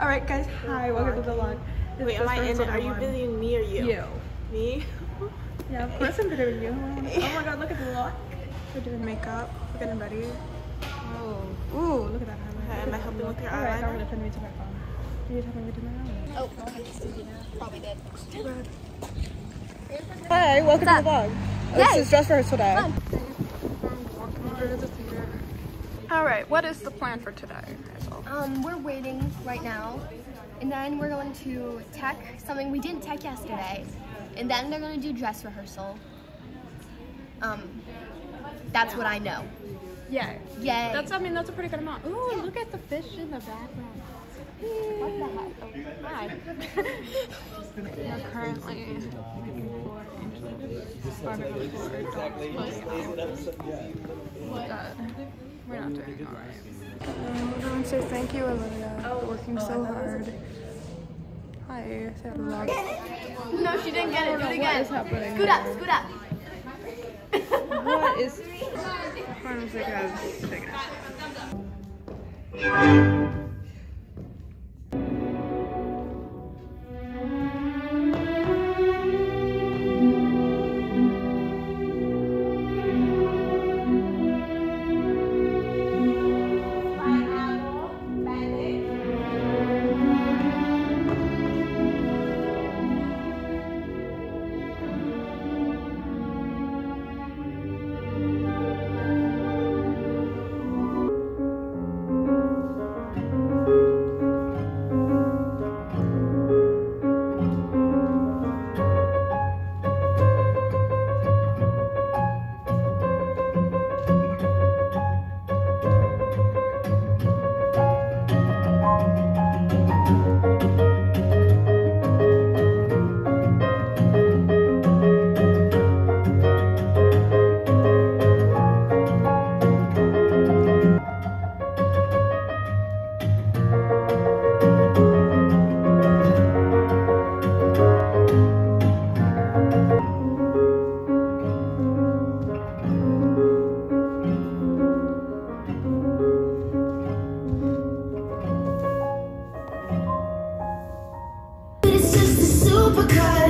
All right, guys. Hi, welcome to the vlog. This Wait, am I in it? Are you one. videoing me or you? You. Me? Yeah, of course I'm videoing you. Oh my god, look at the look. We're doing makeup. We're getting ready. Oh. Ooh, look at that highlight. Am I helping with your Alright, I'm eyeliner? gonna send me to my phone. Oh, you just having me to my phone. Oh, probably did. Hi, welcome to the vlog. This Yay. is dress rehearsal day. Fun. All right, what is the plan for today? Um, we're waiting right now, and then we're going to tech something we didn't tech yesterday, and then they're going to do dress rehearsal. Um, that's what I know. Yeah. Yay! That's, I mean, that's a pretty good amount. Ooh, look at the fish in the background. What the heck? Oh, hi. We're currently looking for Angela. We're not doing alright. We're going to say thank you, Olivia, for oh, working oh, so hard. Hi, say the no, she didn't get it. Do it again. is happening? Scoot up, scoot up. What is... Hold on a a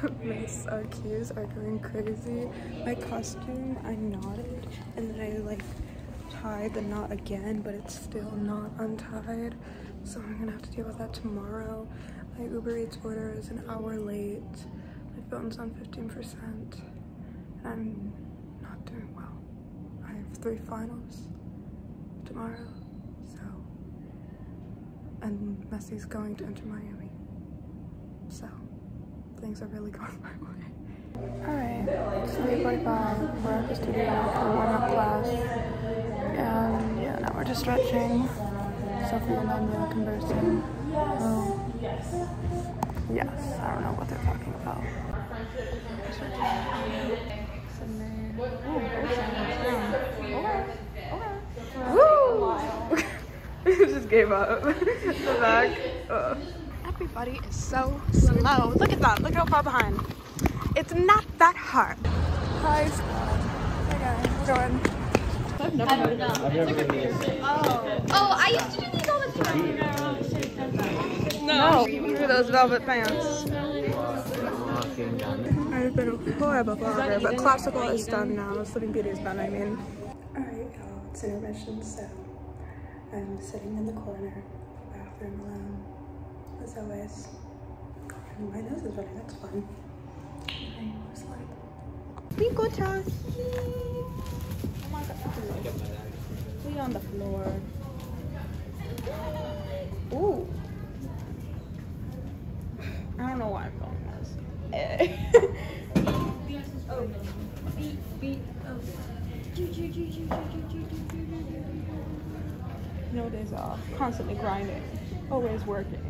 Our keys are going crazy. My costume, I knotted and then I like tied the knot again, but it's still not untied. So I'm gonna have to deal with that tomorrow. My Uber Eats order is an hour late. My phone's on 15%. And I'm not doing well. I have three finals tomorrow, so. And Messi's going to Inter Miami. So, things are really going my way. Alright, it's 3.45. We're at the studio for warm-up class. And yeah, now we're just stretching. Sophie and I are conversing. Oh, yes, I don't know what they're talking about. Woo! just gave up. the back. Ugh. Everybody is so slow. Look at that. Look how far behind. It's not that hard. Hi, Scott. Hey guys, we're going. Oh, oh, I used to do these all the time. No. Look at those velvet pants. I've been a horrible vlogger, but classical is done now. Sleeping Beauty is done, I mean. Alright, y'all, it's intermission, so I'm sitting in the corner, bathroom alone, as always. And my nose is running, that's fun. Okay, where's like... We go, Tassie! Oh my god. We on the floor. Ooh. I don't know why I'm going this. No days off. Constantly grinding. Always working.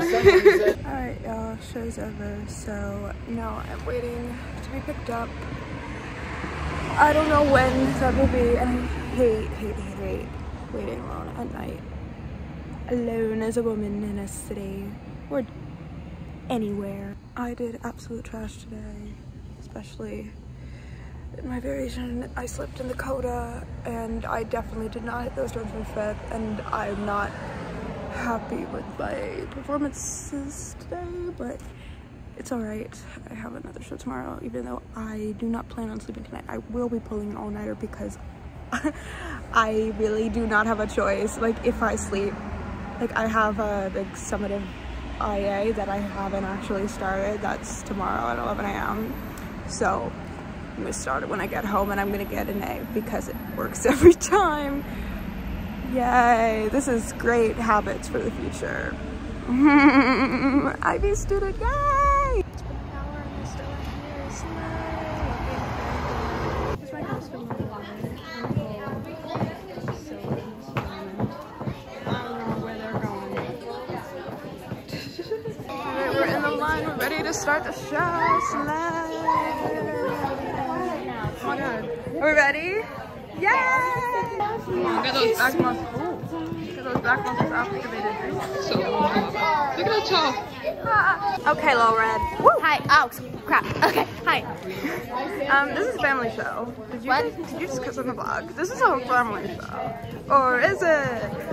miss. So great. Alright, y'all, show's over. So now I'm waiting to be picked up. I don't know when that will be, and I hate, hate, hate, hate waiting alone at night. Alone as a woman in a city or anywhere. I did absolute trash today, especially in my variation. I slipped in the coda, and I definitely did not hit those drums from fifth, and I'm not happy with my performances today, but it's all right. I have another show tomorrow, even though I do not plan on sleeping tonight. I will be pulling an all-nighter because I really do not have a choice. Like, if I sleep, like, I have uh, a big summative IA that I haven't actually started. That's tomorrow at 11 a.m. So, I'm gonna start it when I get home and I'm gonna get an A because it works every time. Yay, this is great habits for the future. IB student, yay! Those back muscles. Look at those back muscles activated. So, look at that top. Okay, Lil Red. Hi. Oh, crap. Okay. Hi. Um, this is a family show. Did you, What? Did you just cut on the vlog? This is a family show. Or is it?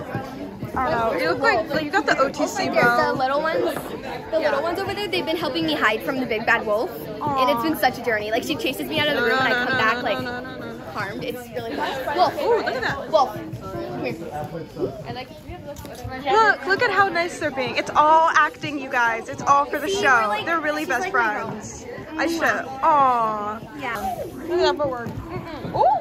I don't know. You look like, like you got the OTC There's the little ones. The little ones over there. They've been helping me hide from the big bad wolf, and it's been such a journey. Like she chases me out of the room, and I come back like harmed. It's really fun. Wolf. Ooh, look at that. Wolf. Look, look at how nice they're being. It's all acting, you guys. It's all for the show. they're really best like my girl. friends. I should. Aw. Yeah. Look at that footwork. Ooh. Ooh.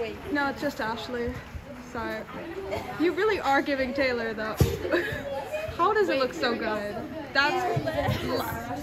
Wait. No, it's just Ashley. Sorry. You really are giving Taylor though. How does it look so good? That's.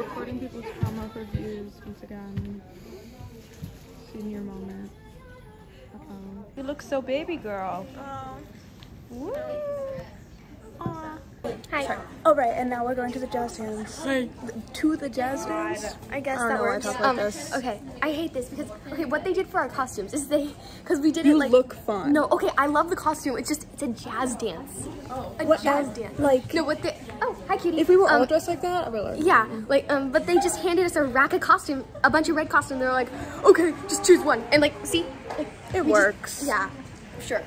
recording people's trauma reviews once again. Senior moment. Uh-oh. You look so baby girl. Woo. Hi. Oh right, and now we're going to the jazz dance. To the jazz dance. I guess I don't that know why I works. talk like um, this. Okay, I hate this because okay, what they did for our costumes is they because we did You it like look fun. No, okay, I love the costume. It's just it's a jazz dance. Oh, a What- jazz dance. like- no, what they oh hi cutie. If we were all Um, dressed like that, I'd be like, Yeah, like um, but they just handed us a rack of costume, a bunch of red costume. They're like, okay, just choose one, and like, see, like It we just- works. yeah, sure.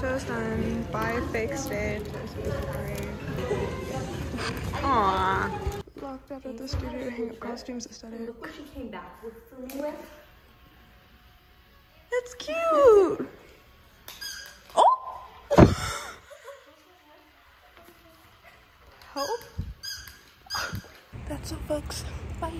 Show's done. Bye, fake stage. Aww. Locked out at the studio to hang up costumes aesthetic. She came back with. It's cute. Oh. Help. That's all, folks. Bye.